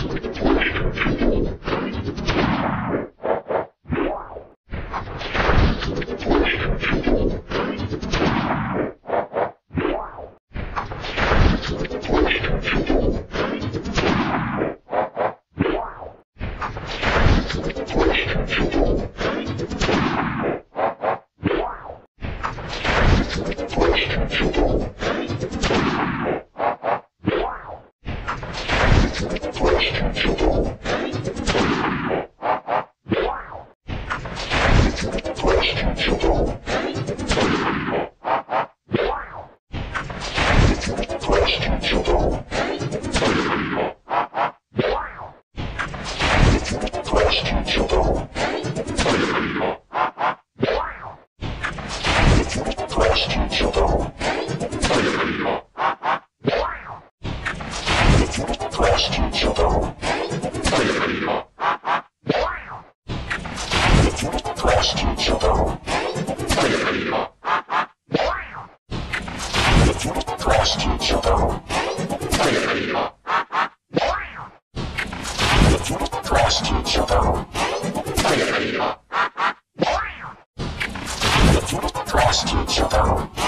Wow. prostitutes are found.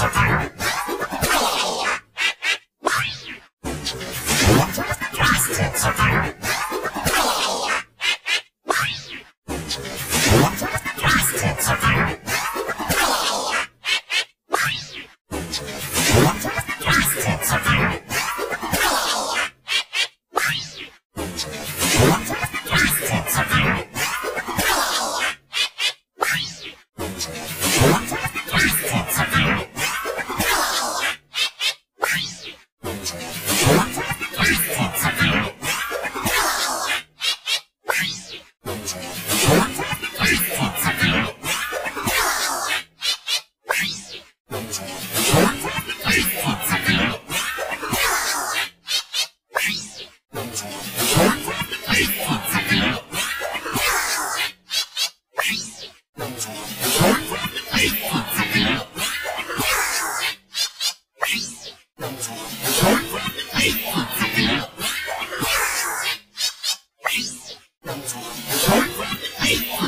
That's a life.